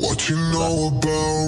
What you know about